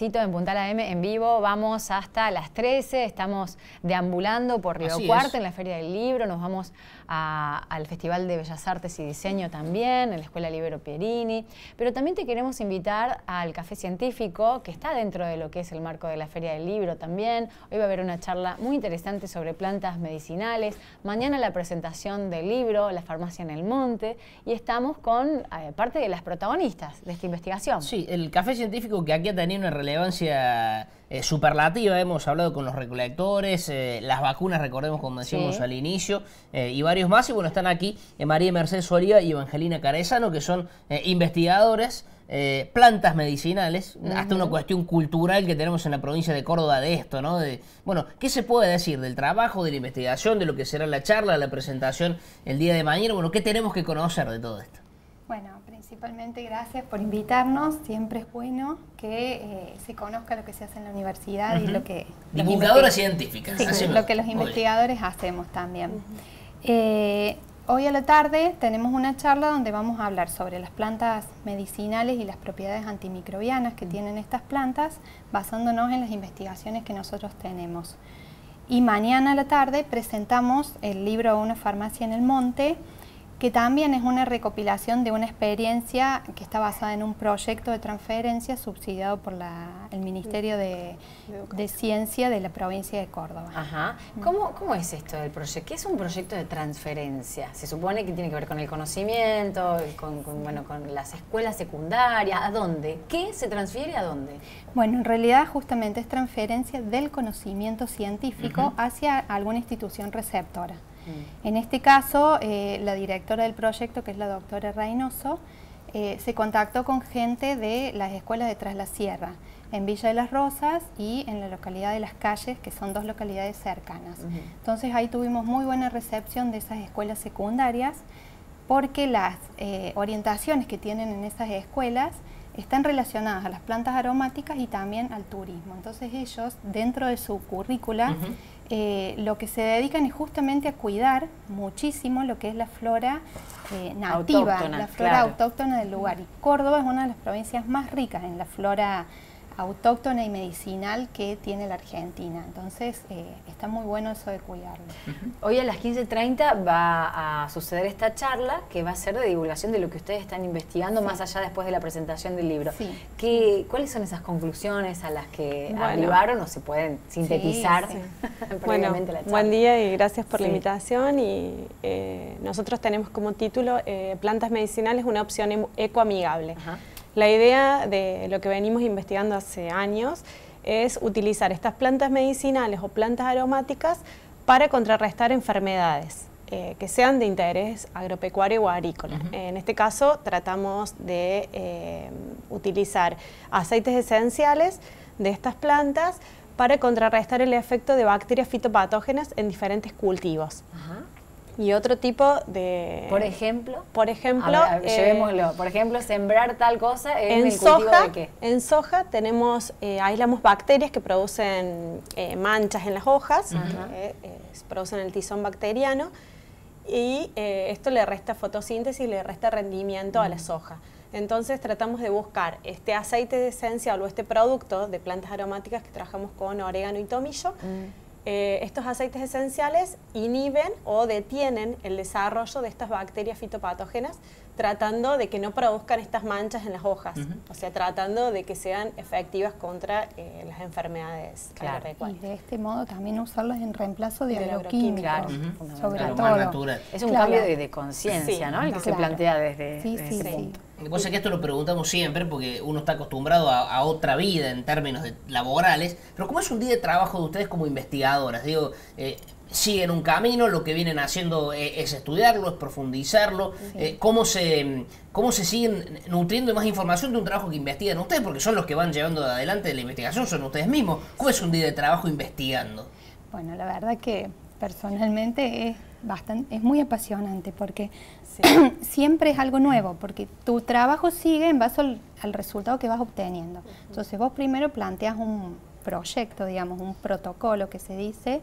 en Punta la M en vivo, vamos hasta las 13, estamos deambulando por Río Cuarto en la Feria del Libro, nos vamos al Festival de Bellas Artes y Diseño también, en la Escuela Libero Pierini, pero también te queremos invitar al Café Científico, que está dentro de lo que es el marco de la Feria del Libro también. Hoy va a haber una charla muy interesante sobre plantas medicinales, mañana la presentación del libro, La Farmacia en el Monte, y estamos con eh, parte de las protagonistas de esta investigación. Sí, el Café Científico que aquí ha tenido una relevancia eh, superlativa, hemos hablado con los recolectores, eh, las vacunas, recordemos como decíamos al inicio, eh, y varios más, y bueno, están aquí María Mercedes Oliva y Evangelina Carezano, que son investigadores, plantas medicinales, hasta una cuestión cultural que tenemos en la provincia de Córdoba de esto, ¿no? De, bueno, ¿qué se puede decir del trabajo, de la investigación, de lo que será la charla, la presentación el día de mañana? Bueno, ¿qué tenemos que conocer de todo esto? Bueno, principalmente gracias por invitarnos. Siempre es bueno que eh, se conozca lo que se hace en la universidad y lo que... Divulgadoras científicas. Sí, lo que los investigadores hacemos también. Eh, hoy a la tarde tenemos una charla donde vamos a hablar sobre las plantas medicinales y las propiedades antimicrobianas que tienen estas plantas, basándonos en las investigaciones que nosotros tenemos. Y mañana a la tarde presentamos el libro Una farmacia en el monte, que también es una recopilación de una experiencia que está basada en un proyecto de transferencia subsidiado por el Ministerio de, Ciencia de la provincia de Córdoba. Ajá. ¿Cómo, ¿Cómo, es esto del proyecto? ¿Qué es un proyecto de transferencia? Se supone que tiene que ver con el conocimiento, con, bueno, con las escuelas secundarias, ¿a dónde? ¿Qué se transfiere a dónde? Bueno, en realidad justamente es transferencia del conocimiento científico hacia alguna institución receptora. Mm. En este caso, eh, la directora del proyecto, que es la doctora Reynoso, eh, se contactó con gente de las escuelas de Tras la Sierra, en Villa de las Rosas y en la localidad de Las Calles, que son dos localidades cercanas. Entonces ahí tuvimos muy buena recepción de esas escuelas secundarias, porque las eh, orientaciones que tienen en esas escuelas están relacionadas a las plantas aromáticas y también al turismo. Entonces ellos, dentro de su currícula, eh, lo que se dedican es justamente a cuidar muchísimo lo que es la flora eh, nativa, la flora autóctona del lugar. Y Córdoba es una de las provincias más ricas en la flora autóctona y medicinal que tiene la Argentina. Entonces, eh, está muy bueno eso de cuidarlo. Hoy a las 15.30 va a suceder esta charla que va a ser de divulgación de lo que ustedes están investigando más allá después de la presentación del libro. ¿Qué, ¿Cuáles son esas conclusiones a las que arribaron o se pueden sintetizar? bueno, buen día y gracias por la invitación. Y eh, nosotros tenemos como título eh, Plantas medicinales, una opción ecoamigable. La idea de lo que venimos investigando hace años es utilizar estas plantas medicinales o plantas aromáticas para contrarrestar enfermedades eh, que sean de interés agropecuario o agrícola. En este caso tratamos de eh, utilizar aceites esenciales de estas plantas para contrarrestar el efecto de bacterias fitopatógenas en diferentes cultivos y otro tipo de... Por ejemplo. Por ejemplo... Eh, llevémoslo. Por ejemplo, sembrar tal cosa en, soja, de qué? En soja tenemos, eh, aislamos bacterias que producen eh, manchas en las hojas, producen el tizón bacteriano y esto le resta fotosíntesis le resta rendimiento a la soja. Entonces tratamos de buscar este aceite esencial o este producto de plantas aromáticas que trabajamos con orégano y tomillo, mm. Eh, estos aceites esenciales inhiben o detienen el desarrollo de estas bacterias fitopatógenas tratando de que no produzcan estas manchas en las hojas, o sea, tratando de que sean efectivas contra eh, las enfermedades claro. Y de este modo también usarlas en reemplazo de, agroquímicos, sobre todo. Es un cambio de, conciencia, ¿no? El que se plantea desde, sí, sí, ese punto. Cosa que esto lo preguntamos siempre porque uno está acostumbrado a, otra vida en términos laborales, pero ¿cómo es un día de trabajo de ustedes como investigadoras? Digo, eh, siguen un camino, lo que vienen haciendo eh, es, estudiarlo, es profundizarlo, eh, cómo, se, cómo se siguen nutriendo de más información de un trabajo que investigan ustedes, porque son los que van llevando adelante la investigación, son ustedes mismos. ¿Cómo es un día de trabajo investigando? Bueno, la verdad que personalmente es bastante, es muy apasionante porque siempre es algo nuevo, porque tu trabajo sigue en base al, al resultado que vas obteniendo. Entonces vos primero planteas un proyecto, digamos, un protocolo que se dice,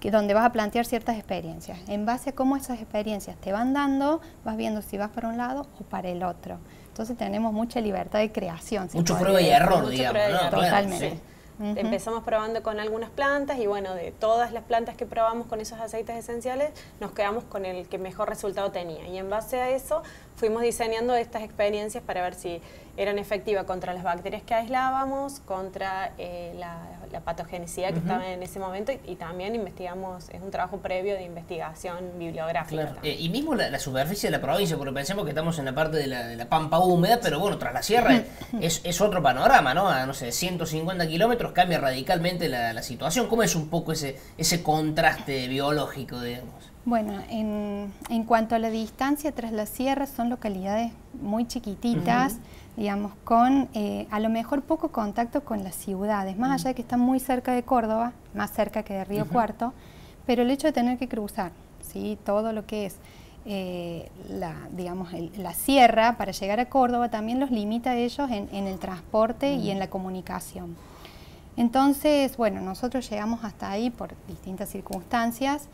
que donde vas a plantear ciertas experiencias. En base a cómo esas experiencias te van dando, vas viendo si vas para un lado o para el otro. Entonces tenemos mucha libertad de creación. Mucho prueba y error, digamos. ¿no? Totalmente. Empezamos probando con algunas plantas y bueno, de todas las plantas que probamos con esos aceites esenciales, nos quedamos con el que mejor resultado tenía. Y en base a eso fuimos diseñando estas experiencias para ver si eran efectivas contra las bacterias que aislábamos, contra eh, la, patogenicidad que estaba en ese momento y, también investigamos, es un trabajo previo de investigación bibliográfica. Eh, y mismo la, superficie de la provincia, porque pensemos que estamos en la parte de la, pampa húmeda, pero bueno, tras la sierra es, es, otro panorama, ¿no? A, no sé, 150 kilómetros cambia radicalmente la, situación. ¿Cómo es un poco ese, ese contraste biológico, digamos? Bueno, en, en, cuanto a la distancia tras la sierra, son localidades muy chiquititas, digamos, con eh, a lo mejor poco contacto con las ciudades, más allá de que están muy cerca de Córdoba, más cerca que de Río Cuarto, pero el hecho de tener que cruzar, ¿sí? todo lo que es eh, la, digamos, la sierra para llegar a Córdoba también los limita a ellos en, en el transporte y en la comunicación. Entonces, bueno, nosotros llegamos hasta ahí por distintas circunstancias.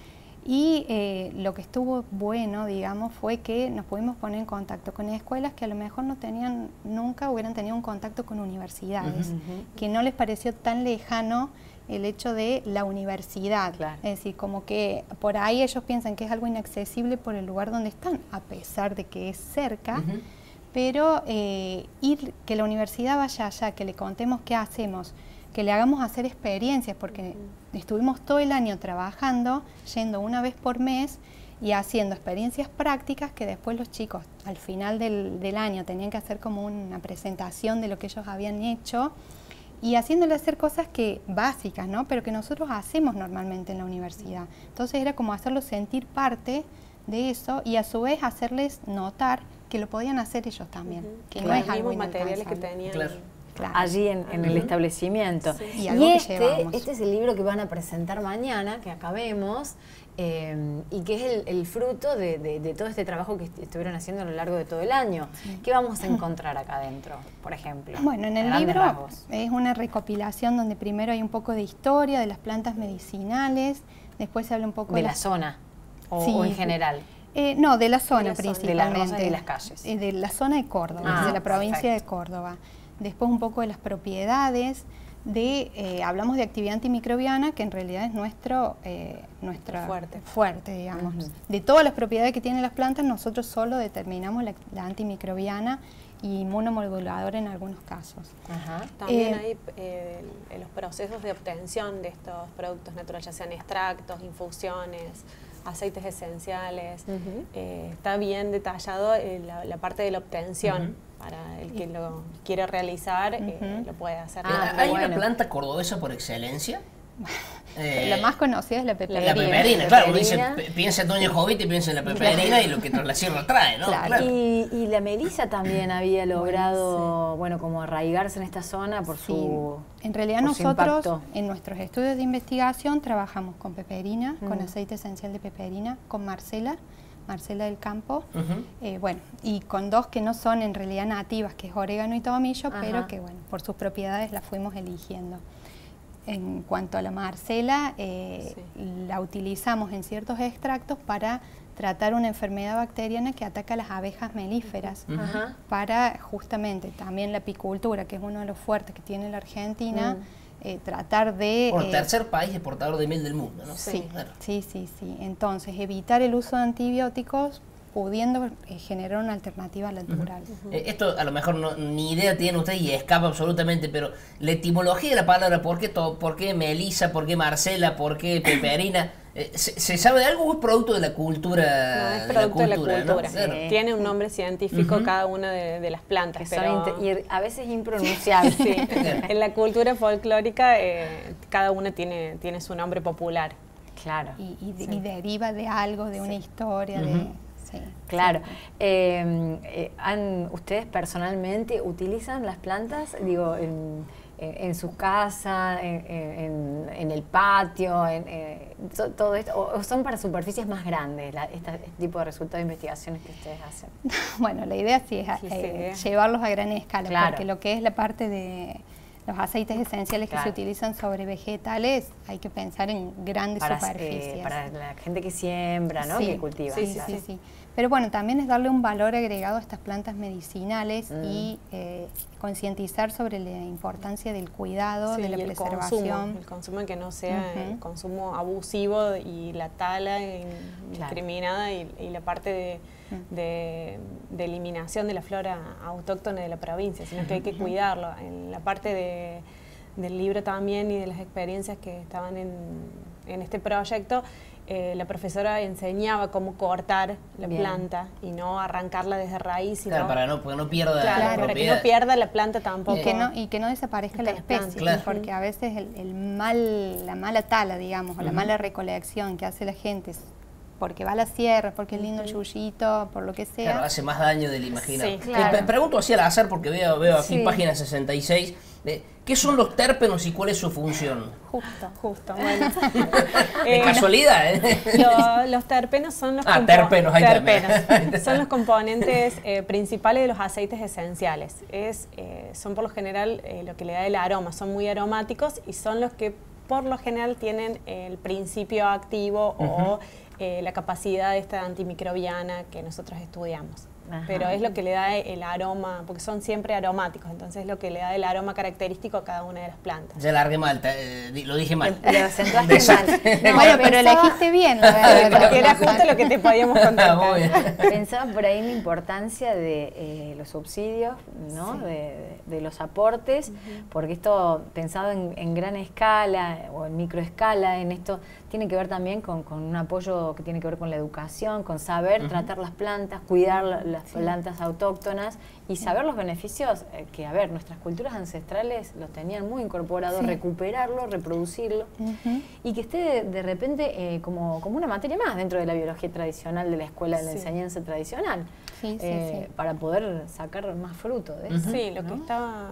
Y eh, lo que estuvo bueno, digamos, fue que nos pudimos poner en contacto con escuelas que a lo mejor no tenían, nunca hubieran tenido un contacto con universidades, que no les pareció tan lejano el hecho de la universidad. Es decir, como que por ahí ellos piensan que es algo inaccesible por el lugar donde están, a pesar de que es cerca. Pero eh, ir, que la universidad vaya allá, que le contemos qué hacemos, que le hagamos hacer experiencias, porque estuvimos todo el año trabajando, yendo una vez por mes y haciendo experiencias prácticas que después los chicos al final del, año tenían que hacer como una presentación de lo que ellos habían hecho y haciéndole hacer cosas que básicas, ¿no? Pero que nosotros hacemos normalmente en la universidad. Entonces era como hacerlos sentir parte de eso y a su vez hacerles notar que lo podían hacer ellos también, que no es algo materiales que tenían allí en, el establecimiento. Y, este, este es el libro que van a presentar mañana, que acabemos, eh, y que es el, fruto de, todo este trabajo que estuvieron haciendo a lo largo de todo el año. ¿Qué vamos a encontrar acá adentro, por ejemplo? Bueno, en el libro es una recopilación donde primero hay un poco de historia de las plantas medicinales, después se habla un poco de, la, zona o, en general. Eh, no, de la zona principalmente. De, de las calles. Eh, de la zona de Córdoba, ah, de la provincia de Córdoba después un poco de las propiedades, de, eh, hablamos de actividad antimicrobiana, que en realidad es nuestro, eh, fuerte. fuerte, digamos. De todas las propiedades que tienen las plantas, nosotros solo determinamos la, antimicrobiana y inmunomoduladora en algunos casos. También eh, hay los procesos de obtención de estos productos naturales, ya sean extractos, infusiones, aceites esenciales. está bien detallado la, parte de la obtención para el que lo quiere realizar, eh, lo puede hacer. Ah, ¿Hay una planta cordobesa por excelencia? Eh, la más conocida es la peperina. La peperina, claro, uno dice, piensa en Doña Jovita y piensa en la peperina y lo que la sierra trae, ¿no? Claro. Y, la melisa también había logrado, bueno, como arraigarse en esta zona por su En realidad nosotros, en nuestros estudios de investigación, trabajamos con peperina, con mm. aceite esencial de peperina, con Marcela, Marcela del Campo, eh, bueno, y con dos que no son en realidad nativas, que es orégano y tomillo, pero que bueno, por sus propiedades las fuimos eligiendo. En cuanto a la Marcela, eh, la utilizamos en ciertos extractos para tratar una enfermedad bacteriana que ataca a las abejas melíferas, para justamente también la apicultura, que es uno de los fuertes que tiene la Argentina, mm. Eh, tratar de... Por eh, tercer país exportador de miel del mundo, ¿no? Sí, sí, sí, sí. Entonces, evitar el uso de antibióticos pudiendo eh, generar una alternativa natural. esto a lo mejor no, ni idea tiene usted y escapa absolutamente, pero la etimología de la palabra, ¿por qué, por qué Melisa, por qué Marcela, por qué Peperina? Eh, ¿se, sabe de algo o es producto de la cultura? No, es producto de la cultura. Tiene un nombre científico cada una de, las plantas. pero... y a veces impronunciable. en la cultura folclórica eh, cada una tiene, tiene su nombre popular. Claro. Y, deriva de algo, de una historia, de... claro. Em, eh, ¿Ustedes personalmente utilizan las plantas? Digo, en, en, su casa, en, el patio, en, eh, todo esto, o, son para superficies más grandes este, tipo de resultados de investigaciones que ustedes hacen? bueno, la idea sí es eh, llevarlos a gran escala, porque lo que es la parte de, los aceites esenciales que se utilizan sobre vegetales, hay que pensar en grandes para, eh, superficies. para la gente que siembra, ¿no? que cultiva. Sí, sí, sí, Pero bueno, también es darle un valor agregado a estas plantas medicinales mm. y eh, concientizar sobre la importancia del cuidado, de la preservación. El consumo, el consumo que no sea el consumo abusivo y la tala indiscriminada y, la parte de. De, de, eliminación de la flora autóctona de la provincia, sino que hay que cuidarlo. En la parte de, del libro también y de las experiencias que estaban en, en este proyecto, eh, la profesora enseñaba cómo cortar la planta y no arrancarla desde raíz. Claro, para no, no pierda la para que no pierda la planta tampoco. Y que no, y que no desaparezca la especie, porque a veces el, mal, la mala tala, digamos, o la mala recolección que hace la gente porque va a la sierra, porque es lindo el yuyito, por lo que sea. Claro, hace más daño del imaginar. Sí, claro. pregunto así al azar porque veo, veo aquí página 66. De, ¿Qué son los térpenos y cuál es su función? Justo, justo. Bueno. de casualidad, ¿eh? los terpenos son los, ah, terpenos, son los componentes eh, principales de los aceites esenciales. Es, eh, son por lo general eh, lo que le da el aroma, son muy aromáticos y son los que por lo general tienen el principio activo o eh, la capacidad esta antimicrobiana que nosotros estudiamos. Pero es lo que le da el aroma, porque son siempre aromáticos, entonces es lo que le da el aroma característico a cada una de las plantas. Ya largué mal, eh, lo dije mal. Lo acentuaste mal. bueno, pero elegiste bien. porque era justo lo que te podíamos contar. Pensaba por ahí la importancia de eh, los subsidios, ¿no? De, los aportes, porque esto pensado en, gran escala o en microescala, en esto tiene que ver también con, un apoyo que tiene que ver con la educación, con saber tratar las plantas, cuidar las plantas autóctonas y saber los beneficios eh, que, a ver, nuestras culturas ancestrales los tenían muy incorporados, recuperarlo, reproducirlo y que esté de, repente eh, como, como una materia más dentro de la biología tradicional de la escuela de la enseñanza tradicional. Eh, para poder sacar más fruto de eso. Sí, lo que, está,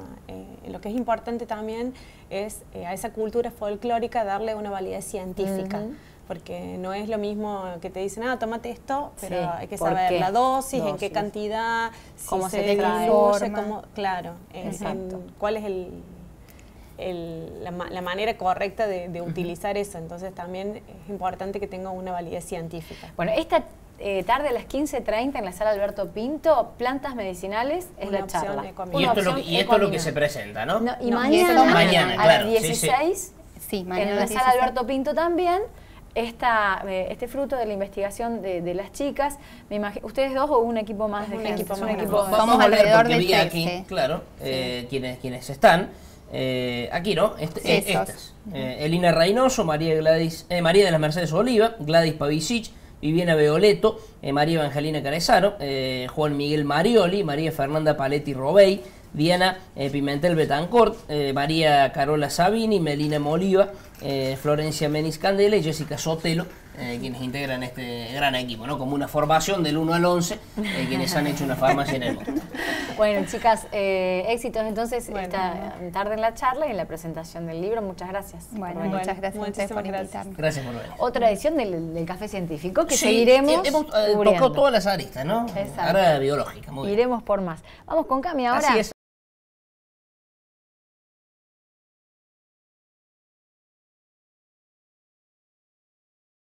lo que es importante también es a esa cultura folclórica darle una validez científica porque no es lo mismo que te dicen, ah, tómate esto, pero hay que saber la dosis, en qué cantidad, cómo se, te cómo, claro, cuál es el, el, la, manera correcta de, utilizar eso. Entonces también es importante que tenga una validez científica. Bueno, esta eh, tarde a las 15.30 en la sala Alberto Pinto, plantas medicinales es la charla. Y esto, es lo que, se presenta, ¿no? y, mañana, a las 16, en la sala Alberto Pinto también esta, eh, este fruto de la investigación de, las chicas, me ustedes dos o un equipo más de gente. Equipo más Vamos alrededor de vi aquí, claro, eh, quienes, quienes están. Eh, aquí, ¿no? Este, estas. Elina Reynoso, María, Gladys, María de las Mercedes Oliva, Gladys Pavicic, Viviana Beoleto, María Evangelina Carezano, Juan Miguel Marioli, María Fernanda Paletti Robey, Diana Pimentel Betancourt, María Carola Sabini, Melina Moliva, eh, Florencia Menis Candela y Jessica Sotelo, eh, quienes integran este gran equipo, ¿no? Como una formación del 1 al 11, eh, quienes han hecho una farmacia en el mundo. Bueno, chicas, éxitos entonces esta tarde en la charla y en la presentación del libro. Muchas gracias. Bueno, muchas gracias por gracias. Gracias por venir. Otra edición del, Café Científico que seguiremos. Hemos tocado todas las aristas, ¿no? Exacto. Ahora biológica, muy Iremos por más. Vamos con Cami ahora.